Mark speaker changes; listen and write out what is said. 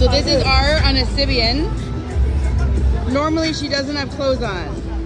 Speaker 1: So this is our on. Normally she doesn't have clothes on.